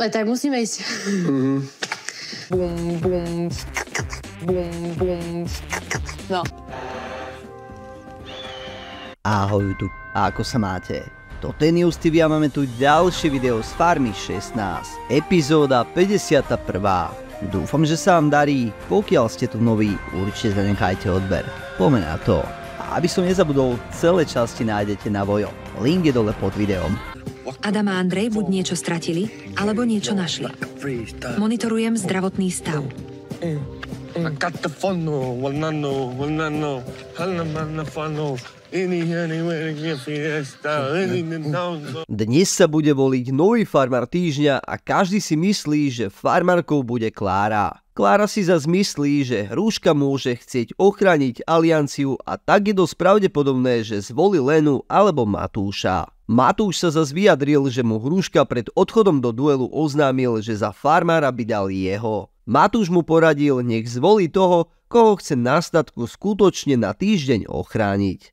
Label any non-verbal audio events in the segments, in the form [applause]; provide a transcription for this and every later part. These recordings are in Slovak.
Ale tak musíme ísť. Bum, bum, bum, bum. No. Ahoj tu, a ako sa máte? Toto je News TV a máme tu ďalšie video z Farmy 16, epizóda 51. Dúfam, že sa vám darí, pokiaľ ste tu noví, určite zanechajte odber. Poďme na to. A aby som nezabudol, celé časti nájdete na Vojo. Link je dole pod videom. Adam a Andrej buď niečo stratili, alebo niečo našli. Monitorujem zdravotný stav. Dnes sa bude voliť nový farmár týždňa a každý si myslí, že farmárkou bude Klára. Klára si zase myslí, že Hrúška môže chcieť ochrániť alianciu a tak je dosť pravdepodobné, že zvolí Lenu alebo Matúša. Matúš sa zase vyjadril, že mu Hruška pred odchodom do duelu oznámil, že za farmára by dal jeho. Matúš mu poradil, nech zvolí toho, koho chce na statku skutočne na týždeň ochrániť.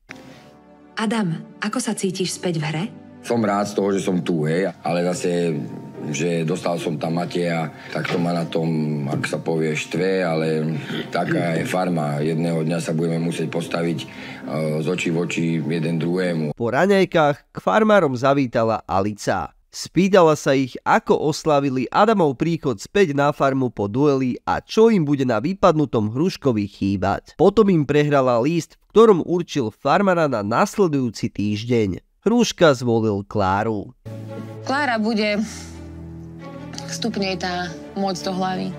Adam, ako sa cítiš späť v hre? Som rád z toho, že som tu, hej, ale zase, že dostal som tam Mateja, tak to ma na tom, ak sa povie, štve, ale taká je farma. Jedného dňa sa budeme musieť postaviť uh, z očí v oči jeden druhému. Po raňajkách k farmárom zavítala Alica. Spýtala sa ich, ako oslavili Adamov príchod späť na farmu po dueli a čo im bude na vypadnutom hruškovi chýbať. Potom im prehrala list, v ktorom určil farmára na nasledujúci týždeň. Hruška zvolil Kláru. Klára bude stupnej tá moc do hlavy.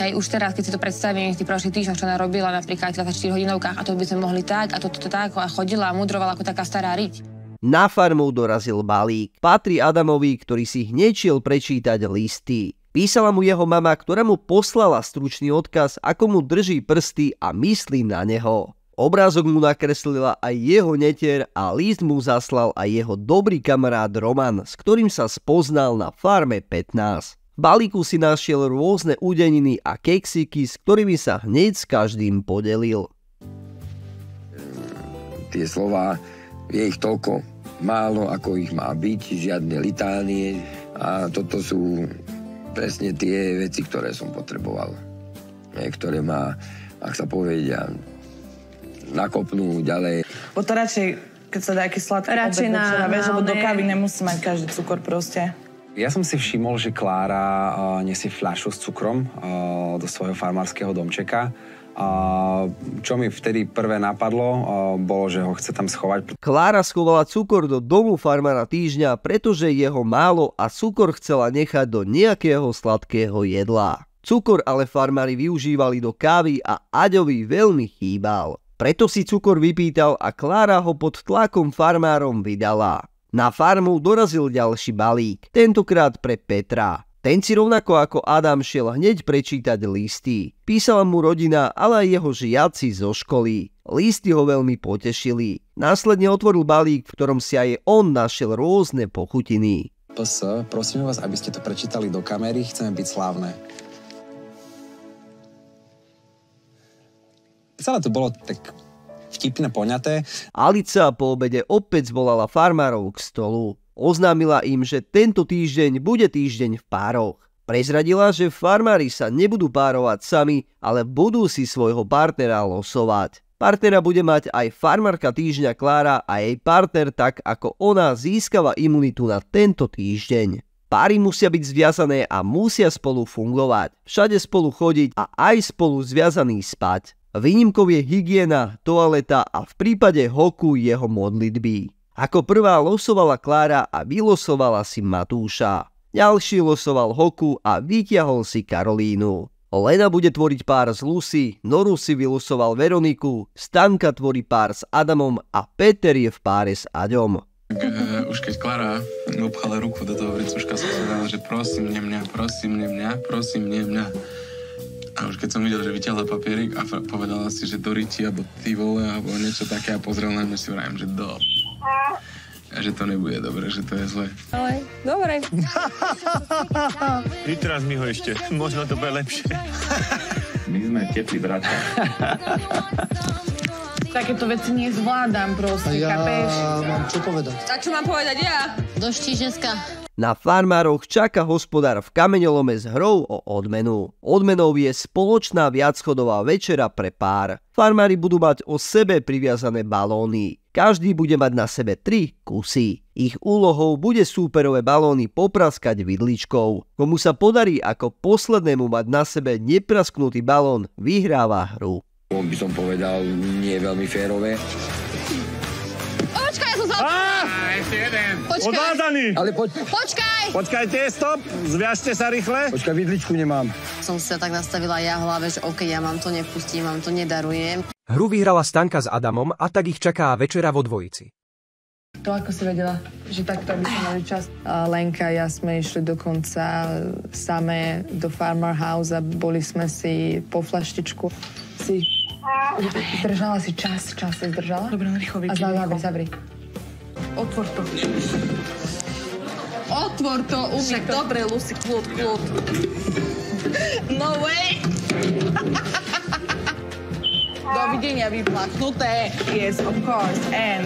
Hej, už teraz, keď si to predstavím, v tých prošlých týždňoch, čo ona robila napríklad 24 hodinovkách a to by sme mohli tak a toto to, to, tak a chodila a mudrovala ako taká stará riť. Na farmu dorazil balík. Patrí Adamovi, ktorý si hneď prečítať listy. Písala mu jeho mama, ktorá mu poslala stručný odkaz, ako mu drží prsty a myslí na neho. Obrázok mu nakreslila aj jeho netier a list mu zaslal aj jeho dobrý kamarát Roman, s ktorým sa spoznal na farme 15. V balíku si našiel rôzne udeniny a keksiky, s ktorými sa hneď s každým podelil. Tie slova, je ich toľko málo, ako ich má byť, žiadne litánie a toto sú presne tie veci, ktoré som potreboval. Ktoré ma, ak sa povedia, nakopnú ďalej. Bo to radšej, keď sa dá aký sladký Radšej obed na- večera, vieš, na lebo do kávy nemusí mať každý cukor proste. Ja som si všimol, že Klára nesie fľašu s cukrom do svojho farmárskeho domčeka. Čo mi vtedy prvé napadlo, bolo, že ho chce tam schovať, Klára schovala cukor do domu farmára týždňa, pretože jeho málo a cukor chcela nechať do nejakého sladkého jedla. Cukor ale farmári využívali do kávy a Aďovi veľmi chýbal. Preto si cukor vypýtal a Klára ho pod tlakom farmárom vydala. Na farmu dorazil ďalší balík, tentokrát pre Petra. Ten si rovnako ako Adam šiel hneď prečítať listy. Písala mu rodina, ale aj jeho žiaci zo školy. Listy ho veľmi potešili. Následne otvoril balík, v ktorom si aj on našiel rôzne pochutiny. PS, prosím vás, aby ste to prečítali do kamery, chceme byť slávne. Celé to bolo tak vtipne poňaté. Alica po obede opäť zvolala farmárov k stolu. Oznámila im, že tento týždeň bude týždeň v pároch. Prezradila, že farmári sa nebudú párovať sami, ale budú si svojho partnera losovať. Partnera bude mať aj farmárka týždňa Klára a jej partner tak, ako ona získava imunitu na tento týždeň. Páry musia byť zviazané a musia spolu fungovať, všade spolu chodiť a aj spolu zviazaní spať. Výnimkou je hygiena, toaleta a v prípade hoku jeho modlitby. Ako prvá losovala Klára a vylosovala si Matúša. Ďalší losoval Hoku a vytiahol si Karolínu. Lena bude tvoriť pár s Lucy, Noru si vylosoval Veroniku, Stanka tvorí pár s Adamom a Peter je v páre s Aďom. Uh, už keď Klara upchala ruku do toho vricuška, som povedal, že prosím, ne mňa, prosím, ne mňa, prosím, ne mňa. A už keď som videl, že vyťahla papierik a povedala si, že Doriti, alebo ty vole, alebo niečo také a pozrel na mňa si vrajím, že do... A že to nebude dobre, že to je zle. Ale dobre. [laughs] Vytraz mi ho ešte, [laughs] možno to bude lepšie. My sme teplí bratia. [laughs] Takéto veci nezvládam proste, chápeš? mám čo povedať. A čo mám povedať ja? Do Štíženska. Na farmároch čaká hospodár v kameňolome s hrou o odmenu. Odmenou je spoločná viacchodová večera pre pár. Farmári budú mať o sebe priviazané balóny. Každý bude mať na sebe tri kusy. Ich úlohou bude súperové balóny popraskať vidličkou. Komu sa podarí ako poslednému mať na sebe neprasknutý balón, vyhráva hru. by som povedal, nie veľmi férové. Počkaj, Odvázaný! Ale poď, počkaj! Počkajte, stop! Zviažte sa rýchle. počkaj, vidličku nemám. Som sa tak nastavila ja hlave, že OK, ja vám to nepustím, vám to nedarujem. Hru vyhrala Stanka s Adamom a tak ich čaká večera vo dvojici. To ako si vedela, že takto by sme mali čas. Lenka a ja sme išli dokonca samé do Farmer House a boli sme si po flaštičku. Si zdržala si čas, čas si zdržala. Dobre, rýchlo A zavri, zavri. Otvor to. Otvor to, umí. Dobre, Lucy, kľud, kľud. No way! [laughs] Dovidenia, vyplaknuté. Yes, of course. And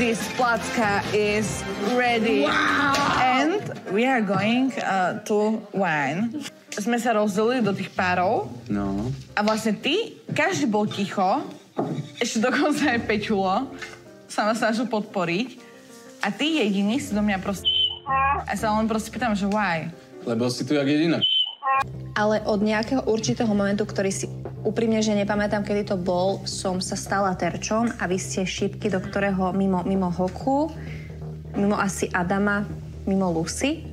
this placka is ready. Wow. And we are going uh, to wine. Sme sa rozdelili do tých párov No. a vlastne ty, každý bol ticho, ešte dokonca aj Pečulo sa ma snažil podporiť a ty jediný si do mňa proste a sa len proste pýtam, že why? Lebo si tu jak jediná. Ale od nejakého určitého momentu, ktorý si úprimne, že nepamätám, kedy to bol, som sa stala terčom a vy ste šípky, do ktorého mimo, mimo Hoku, mimo asi Adama, mimo Lucy,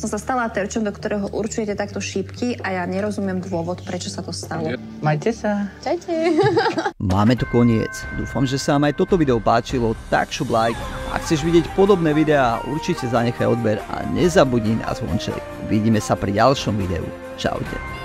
som sa stala terčom, do ktorého určujete takto šípky a ja nerozumiem dôvod, prečo sa to stalo. Majte sa. Čaute. [laughs] Máme to koniec. Dúfam, že sa vám aj toto video páčilo, tak šup like. Ak chceš vidieť podobné videá, určite zanechaj odber a nezabudni na zvonček. Vidíme sa pri ďalšom videu. Čaute.